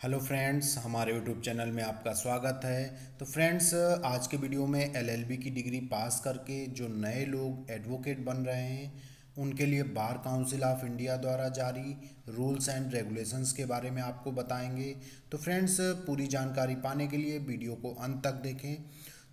Hello friends, हमारे YouTube channel में आपका स्वागत है। तो फ्रेंड्स, आज के वीडियो में एलएलबी की डिग्री पास करके जो नए लोग एडवोकेट बन रहे हैं, उनके लिए बार काउंसिल ऑफ़ इंडिया द्वारा जारी रूल्स एंड रेगुलेशंस के बारे में आपको बताएँगे। तो फ्रेंड्स, पूरी जानकारी पाने के लिए वीडियो को अंत तक देखें।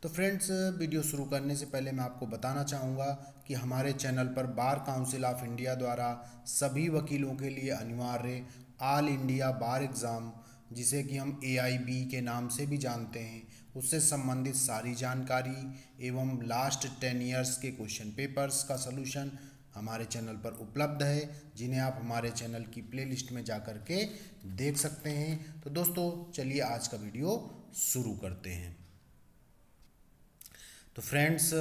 तो फ्रेंड्स, वीडियो शुरू करने से पहले मैं आपको बताना चाहूँगा कि हमारे चैनल पर बार काउंसिल ऑफ़ इंडिया द्वारा सभी वकीलों के लिए अनिवार्य ऑल इंडिया बार एग्ज़ाम जिसे कि हम AIB के नाम से भी जानते हैं, उससे संबंधित सारी जानकारी एवं लास्ट टेन ईयर्स के क्वेश्चन पेपर्स का सलूशन हमारे चैनल पर उपलब्ध है, जिन्हें आप हमारे चैनल की प्लेलिस्ट में जा कर के देख सकते हैं। तो दोस्तों, चलिए आज का वीडियो शुरू करते हैं। तो friends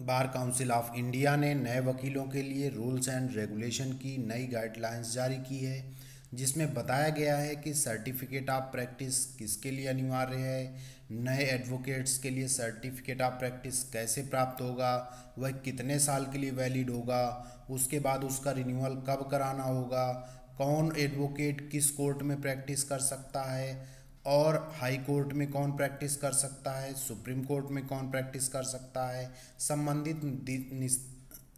bar council of India ने नए वकीलों के लिए रूल्स एंड रेगुलेशन की नई गाइडलाइंस जारी की है। जिसमें बताया गया है कि सर्टिफिकेट ऑफ़ प्रैक्टिस किसके लिए अनिवार्य है, नए एडवोकेट्स के लिए सर्टिफिकेट ऑफ़ प्रैक्टिस कैसे प्राप्त होगा, वह कितने साल के लिए वैलिड होगा, उसके बाद उसका रिन्यूअल कब कराना होगा, कौन एडवोकेट किस कोर्ट में प्रैक्टिस कर सकता है और हाई कोर्ट में कौन प्रैक्टिस कर सकता है, सुप्रीम कोर्ट में कौन प्रैक्टिस कर सकता है, संबंधित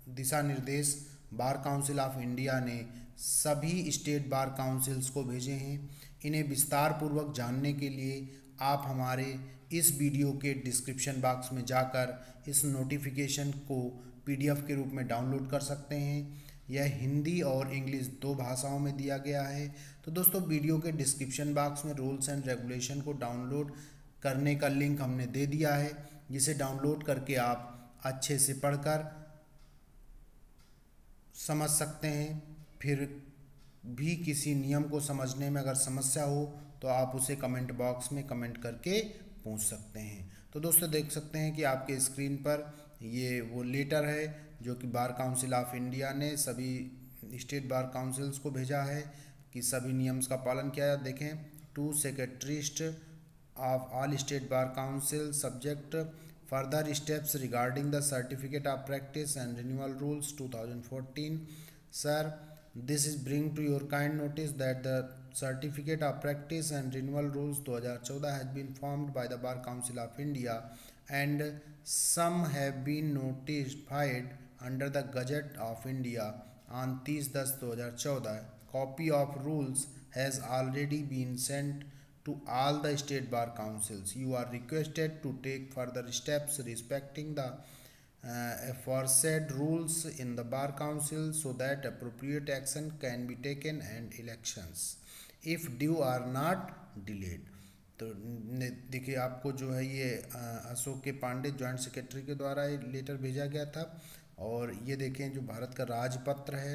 दिशा निर्देश बार काउंसिल ऑफ़ इंडिया ने सभी स्टेट बार काउंसिल्स को भेजे हैं। इन्हें विस्तार पूर्वक जानने के लिए आप हमारे इस वीडियो के डिस्क्रिप्शन बॉक्स में जाकर इस नोटिफिकेशन को पीडीएफ के रूप में डाउनलोड कर सकते हैं। यह हिंदी और इंग्लिश दो भाषाओं में दिया गया है। तो दोस्तों, वीडियो के डिस्क्रिप्शन बॉक्स में रूल्स एंड रेगुलेशन को डाउनलोड करने का लिंक हमने दे दिया है, जिसे डाउनलोड करके आप अच्छे से पढ़कर समझ सकते हैं, फिर भी किसी नियम को समझने में अगर समस्या हो तो आप उसे कमेंट बॉक्स में कमेंट करके पूछ सकते हैं। तो दोस्तों, देख सकते हैं कि आपके स्क्रीन पर ये वो लेटर है, जो कि बार काउंसिल ऑफ़ इंडिया ने सभी स्टेट बार काउंसिल्स को भेजा है कि सभी नियम्स का पालन किया जाए देखें to secretaries of all state bar council subject Further steps regarding the Certificate of Practice and Renewal Rules 2014. Sir, this is bring to your kind notice that the Certificate of Practice and Renewal Rules 2014 has been formed by the Bar Council of India and some have been notified under the Gazette of India on 30 10 2014. Copy of rules has already been sent to all the state bar councils. You are requested to take further steps respecting the uh, aforesaid rules in the bar council so that appropriate action can be taken and elections if due are not delayed तो देखिए आपको जो है ये अशोक के Pandey joint secretary के द्वारा ये लेटर भेजा गया था और ये देखें जो भारत का राजपत्र है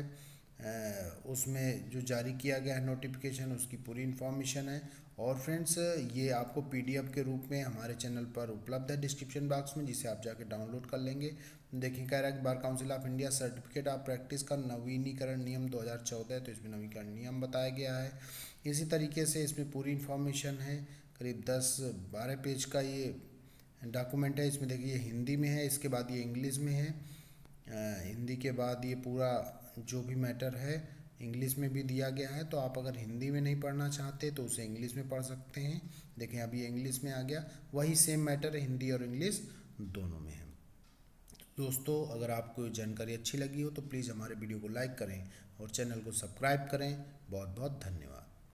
उसमें जो जारी किया गया है नोटिफिकेशन उसकी पूरी इन्फॉर्मेशन है। और फ्रेंड्स ये आपको पीडीएफ के रूप में हमारे चैनल पर उपलब्ध है डिस्क्रिप्शन बॉक्स में, जिसे आप जाके डाउनलोड कर लेंगे। देखिए, कह रहा है bar council of India certificate of practice का नवीनीकरण नियम 2014 है तो इसमें नवीनीकरण नियम बताया गया है। इसी तरीके से इसमें पूरी इन्फॉर्मेशन है। करीब दस बारह पेज का ये डॉक्यूमेंट है। इसमें देखिए हिंदी में है, इसके बाद ये इंग्लिश में है। हिंदी के बाद ये पूरा जो भी मैटर है इंग्लिश में भी दिया गया है तो आप अगर हिंदी में नहीं पढ़ना चाहते तो उसे इंग्लिश में पढ़ सकते हैं। देखें, अभी इंग्लिश में आ गया, वही सेम मैटर हिंदी और इंग्लिश दोनों में है। दोस्तों, अगर आपको जानकारी अच्छी लगी हो तो प्लीज़ हमारे वीडियो को लाइक करें और चैनल को सब्सक्राइब करें। बहुत बहुत धन्यवाद।